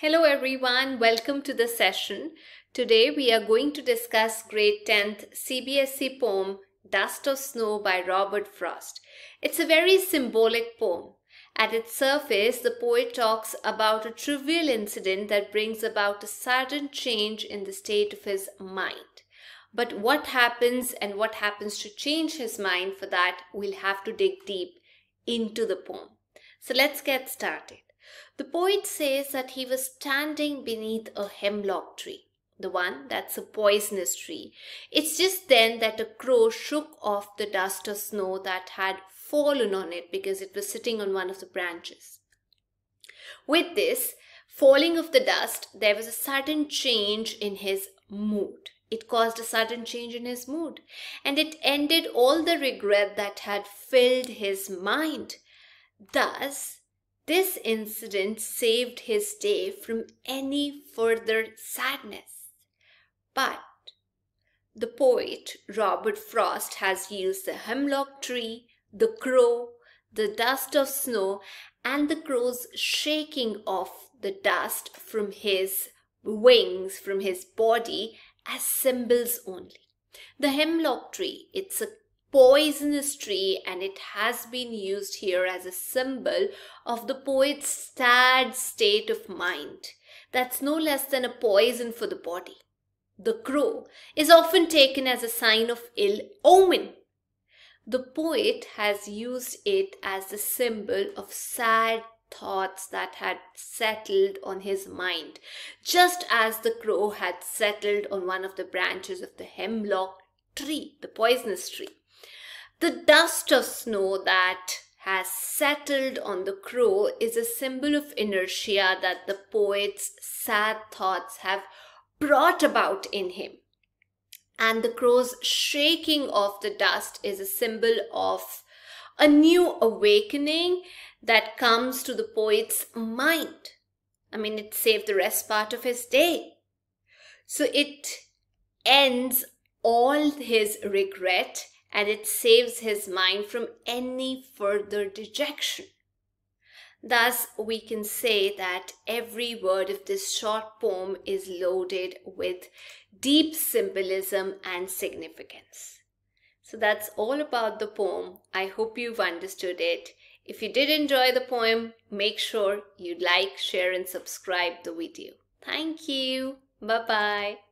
Hello everyone, welcome to the session. Today we are going to discuss grade 10th CBSE poem Dust of Snow by Robert Frost. It's a very symbolic poem. At its surface, the poet talks about a trivial incident that brings about a sudden change in the state of his mind. But what happens and what happens to change his mind for that, we'll have to dig deep into the poem. So let's get started. The poet says that he was standing beneath a hemlock tree, the one that's a poisonous tree. It's just then that a crow shook off the dust or snow that had fallen on it because it was sitting on one of the branches. With this falling of the dust, there was a sudden change in his mood. It caused a sudden change in his mood, and it ended all the regret that had filled his mind. Thus, this incident saved his day from any further sadness. But the poet Robert Frost has used the hemlock tree, the crow, the dust of snow, and the crow's shaking off the dust from his wings, from his body, as symbols only. The hemlock tree, it's a poisonous tree and it has been used here as a symbol of the poet's sad state of mind. That's no less than a poison for the body. The crow is often taken as a sign of ill omen. The poet has used it as the symbol of sad thoughts that had settled on his mind, just as the crow had settled on one of the branches of the hemlock tree, the poisonous tree. The dust of snow that has settled on the crow is a symbol of inertia that the poet's sad thoughts have brought about in him. And the crow's shaking off the dust is a symbol of a new awakening that comes to the poet's mind. I mean, it saved the rest part of his day. So it ends all his regret and it saves his mind from any further dejection. Thus, we can say that every word of this short poem is loaded with deep symbolism and significance. So that's all about the poem. I hope you've understood it. If you did enjoy the poem, make sure you like, share and subscribe the video. Thank you. Bye-bye.